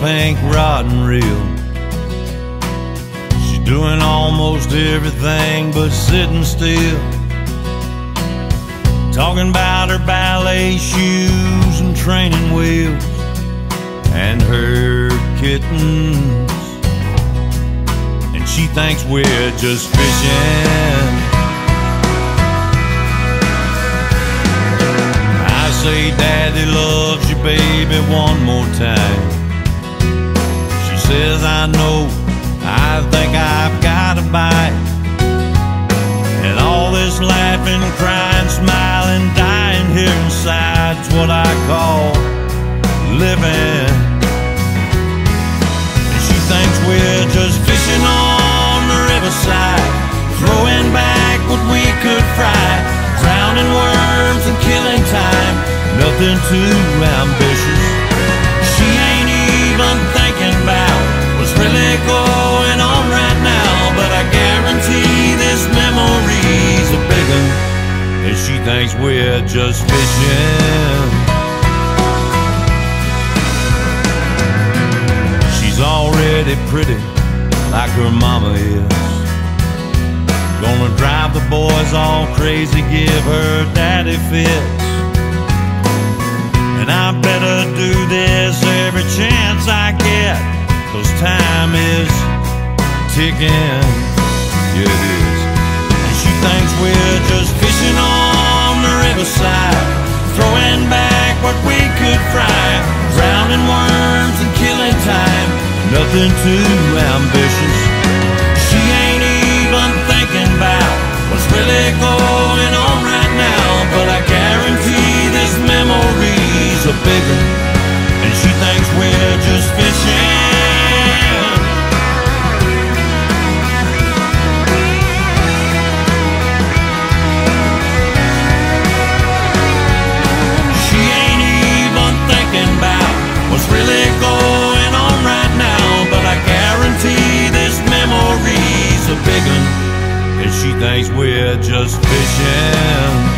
pink rod and reel. She's doing almost everything but sitting still. Talking about her ballet shoes and training wheels and her kittens. And she thinks we're just fishing. I say, Daddy loves you, baby, one more time. She says, I know, I think I've got a bite. And all this laughing, crying, smiling, dying here inside's what I call living. And she thinks we're just fishing on the riverside, throwing back what we could fry, drowning worms and killing time. Nothing too ambitious. She ain't even thinking about what's really going on right now. But I guarantee this memory's a big one, and she thinks we're just fishing. She's already pretty like her mama is. Gonna drive the boys all crazy, give her daddy fits. Time is ticking. Yeah, it is. And she thinks we're just fishing on the riverside, throwing back what we could fry, drowning worms and killing time. Nothing too ambitious. She ain't even thinking about what's really going on right now. But I guarantee this memory's a big one, and she thinks we're just fishing. And she thinks we're just fishing.